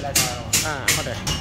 回。啊，好的。